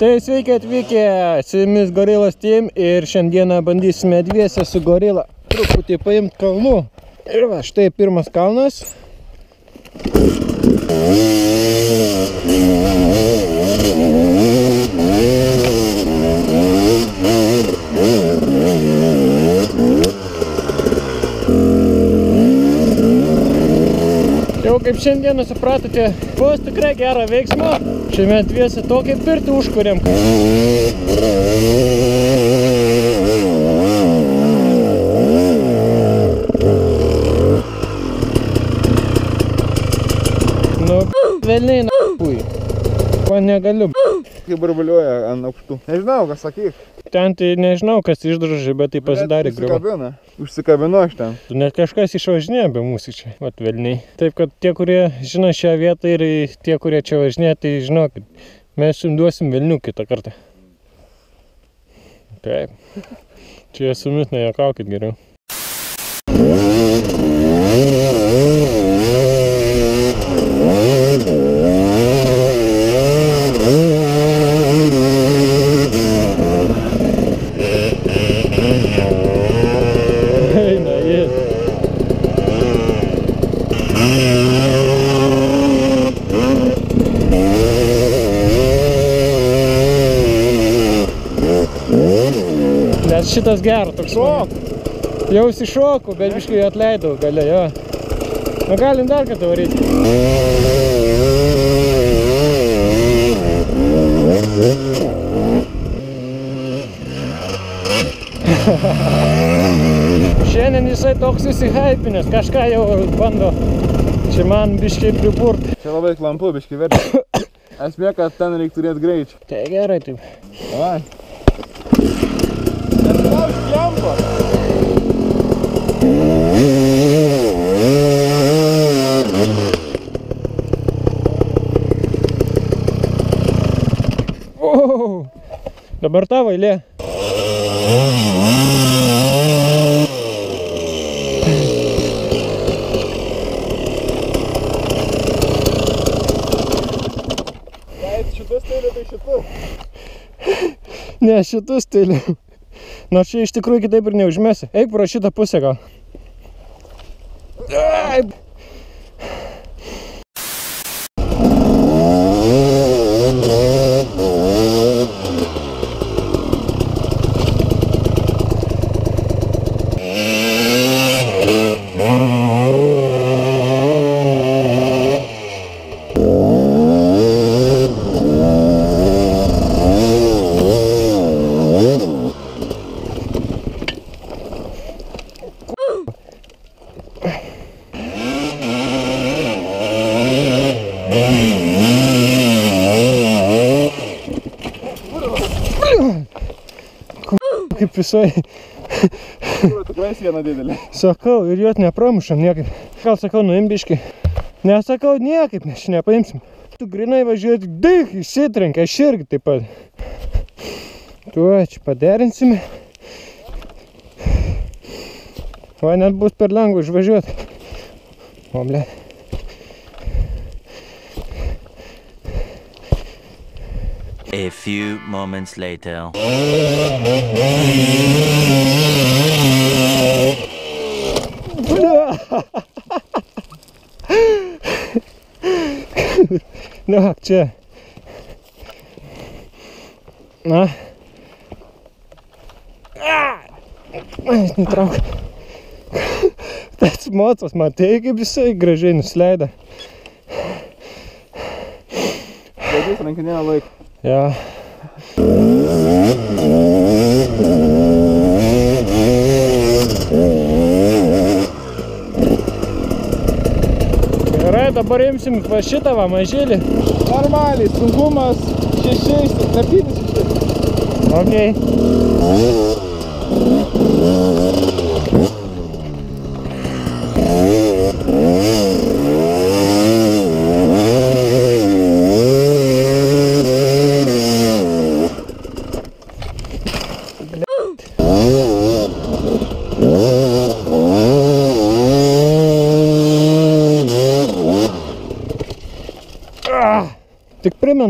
Tai sveiki atvykę, su jumis Gorilas Team ir šiandieną bandysime dviese su Gorila truputį paimti kalnų. Ir va, štai pirmas kalnas. Jau kaip šiandieną supratote, bus tikrai gerą veiksmą. Šiame dviese tokį pirtį užkuriam. Nu, velniai, na, pui. Ko negaliu. Kaip barbalioja ant aukštų. Nežinau, ką sakyk. Ten tai nežinau, kas išdrožė, bet tai pasidarė griuvo. Užsikabina. Užsikabino aš ten. Net kažkas išvažinėjo be mūsų čia, vat velniai. Taip, kad tie, kurie žino šią vietą ir tie, kurie čia važinėja, tai žinokit, mes jums duosim velnių kitą kartą. Taip. Čia su jumis nejuokaukit geriau. Šitas geras toks. Šok! Jau įsišokau, bet biškai atleidau gale, jo. Nu galim dar kartą varyti. Šiandien jisai toks įsihypinęs, kažką jau bando čia man biškai pripurt. Čia labai klampu, biški verti. Esmė, kad ten reikia turėti greičio. Tai gerai taip. Davai. O, dabar tavo eilė. Tai šitų. Ne, šitus stilių. Nors čia iš tikrųjų kitaip ir neužmesi. Eik pro šitą pusę gal. Ai. Kaip visai Tikrai siena didelė. sakau ir jos nepramušam niekaip. Gal sakau, nuimbiški. Nesakau niekaip, mes čia nepaimsim. Tu grinai važiuoti, dik, įsitrenkia, aš irgi taip pat. Tuo čia paderinsime. O net bus per lengva išvažiuoti. O, A few moments later. Nu, čia. Na. Aš nutrauk. Tas mocas, matai, kaip jisai gražiai nusileido. Žodžius rankinėlę laiko. Ja. Gerai, dabar imsim va šitą va mažylį. Normaliai, sunkumas 6, 7, 6. Ok.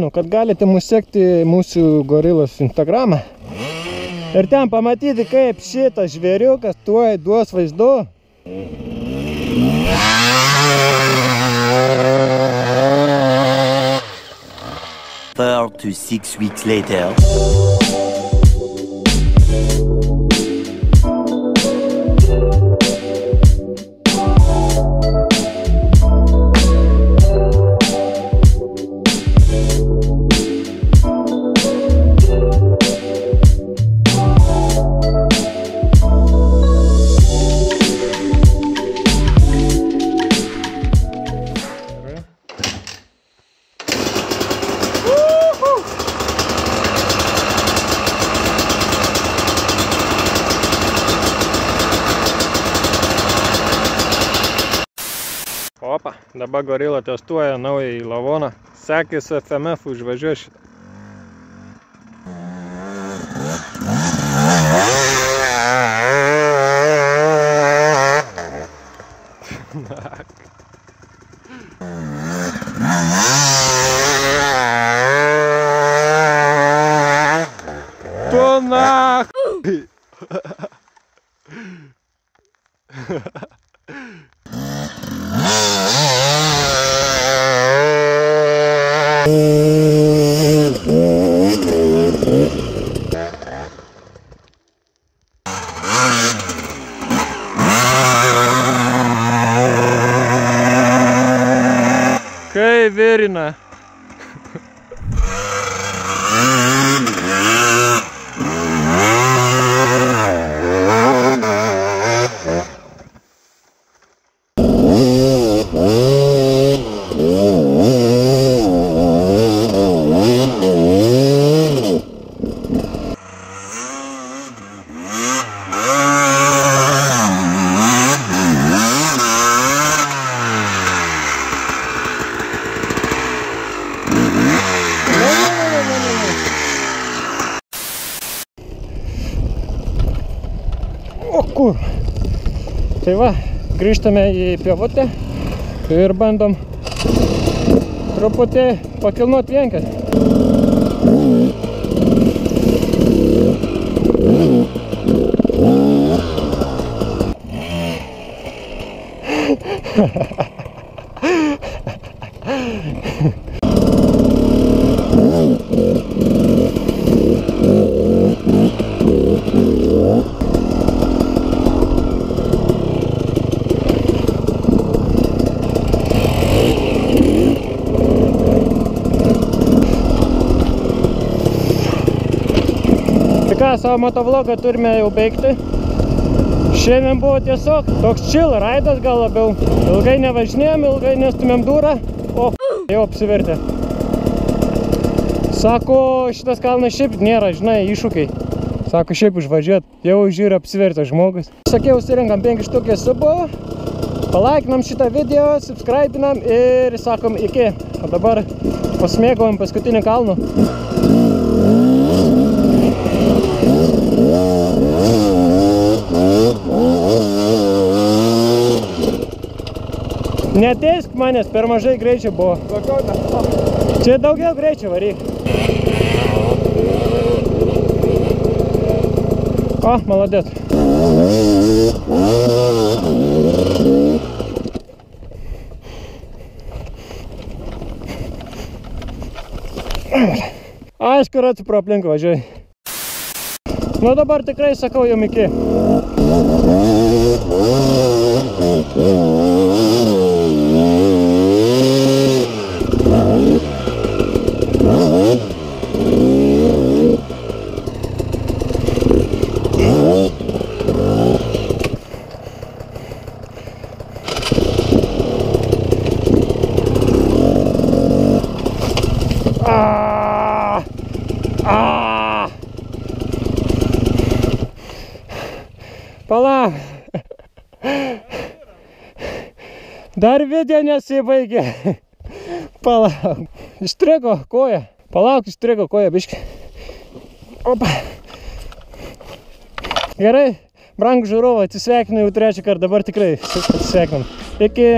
Primenu, kad galite mus sekti mūsų gorilos Instagramą. Ir ten pamatyti, kaip šitas žvėriukas tuoj duos vaizdu. Four to six weeks later. Dabar gorila testuoja naują lavoną. Sekis FMF užvažiuoja šitą. Tu nach! Kai virina. Tai va, grįžtame į pievutę ir bandom truputį pakilnuot vienkę. Tai ką, savo motovlogą turime jau baigti. Šiandien buvo tiesiog toks chill raidas gal labiau. Ilgai nevažinėjom, ilgai nestumėm durą, o jau apsivertė. Sako, šitas kalnas šiaip nėra, žinai, iššūkiai. Sako, šiaip užvažiuot, jau žiūri apsivertė žmogus. Sakiau, surinkam 5 štukės subų, palaikinam šitą video, subscribinam ir sakom iki. O dabar pasimėgavom paskutinį kalną. Neteisk manęs, per mažai greičio buvo. Čia daugiau greičio varyk. O, maladėt. Aišku, ratų pro aplink važiuoju. Nu dabar tikrai sakau jum iki. Palauk. Dar video nesibaigė. Palauk. Įstrigo koja. Palauk, įstrigo koja, biški. Opa. Gerai, brangų žiūrovą, atsisveikinu jau trečią kartą, dabar tikrai atsisveikinam. Iki.